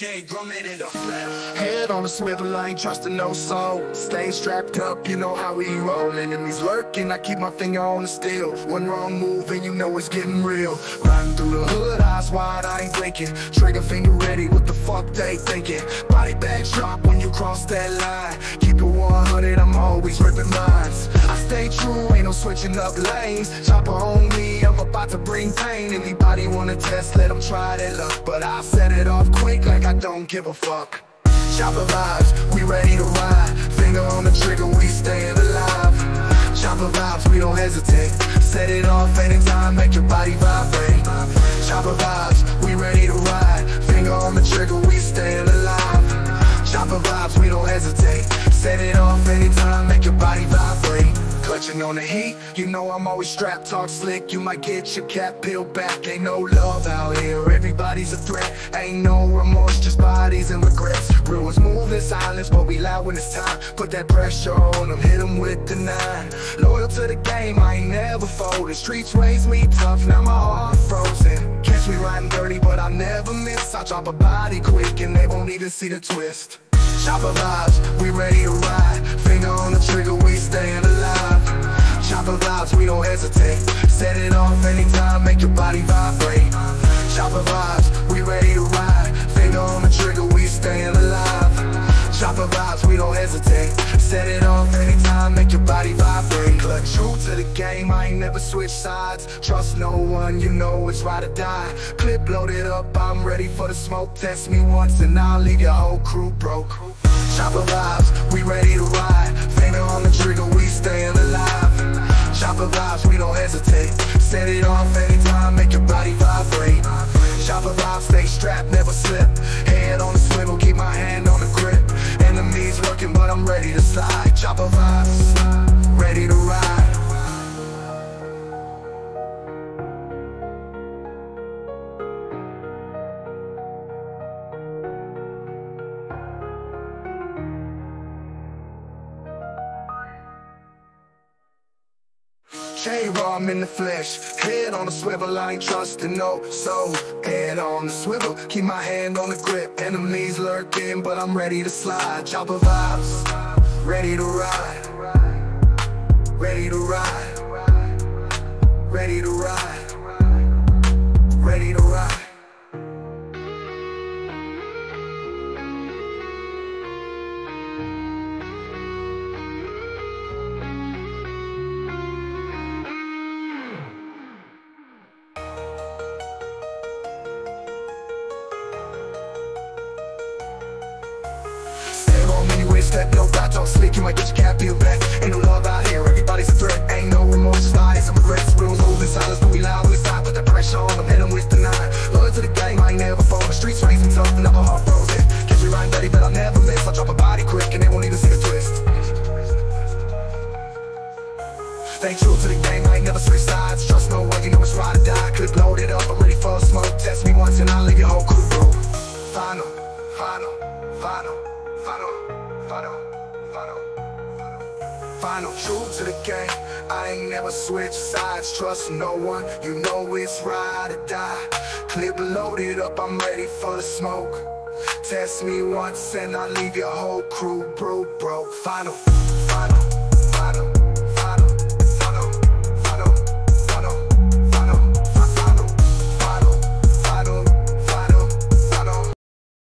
Head on the swivel, I ain't trusting no soul. Stay strapped up, you know how we roll. Enemies lurking, I keep my finger on the steel. One wrong move and you know it's getting real. Riding through the hood, eyes wide, I ain't blinking. Trigger finger ready, what the fuck they thinking? Body bag drop when you cross that line. Keep it 100, I'm always ripping lines. I stay true, ain't no switching up lanes. Chopper on me, I'm about to bring pain. Anybody wanna test, let them try their luck. But I set it off quick don't give a fuck. Chopper vibes, we ready to ride. Finger on the trigger, we staying alive. Chopper vibes, we don't hesitate. Set it off anytime, make your body vibrate. Chopper vibes, we ready to ride. Finger on the trigger, we staying alive. Chopper vibes, we don't hesitate. Set it off anytime, make your body vibrate. Clutching on the heat, you know I'm always strapped, talk slick. You might get your cap peeled back. Ain't no love out here, everybody's a threat. Ain't no remorse, and regrets. Real ones move in silence, but we loud when it's time. Put that pressure on them, hit them with the nine. Loyal to the game, I ain't never folded. Streets raised me tough, now my heart frozen. Catch me riding dirty, but I never miss. I drop a body quick and they won't even see the twist. Chopper vibes, we ready to ride. Finger on the trigger, we staying alive. Chopper vibes, we don't hesitate. Set it off anytime, make your body vibrate. Chopper vibes, we ready to ride. Finger on the Set it off anytime, make your body vibrate. Clutch true to the game, I ain't never switch sides. Trust no one, you know it's ride or die. Clip loaded up, I'm ready for the smoke. Test me once and I'll leave your whole crew broke. Chopper vibes, we ready to ride. Finger on the trigger, we staying alive. Chopper vibes, we don't hesitate. Set it off anytime, make your body vibrate. Chopper vibes, stay strapped, never slip. Ready to ride. J-Raw, I'm in the flesh Head on the swivel, I ain't trusting no soul. Head on the swivel, keep my hand on the grip Enemies lurking, but I'm ready to slide. Chopper vibes, ready to ride. Ready to ride step no doubt, don't sleep, you might get your cap peeled back Ain't no love out here, everybody's a threat Ain't no remorse, lies and regrets. Real move in silence, but we loud we stop Put that pressure on them, hit them with the nine. Loyal to the game, I ain't never fall The streets raising tough, my heart frozen. Catch me riding dirty, but I'll never miss I drop a body quick, and they won't even see the twist. Stay true to the game, I ain't never switch sides Trust no one, you know it's ride or die. Clip loaded up, I'm ready for a smoke Test me once and I'll leave your whole crew broke. Final, final, final, final, final, final Final, true to the game. I ain't never switch sides Trust no one, you know it's ride or die. Clip loaded up, I'm ready for the smoke. Test me once and I'll leave your whole crew broke, broke. Final, final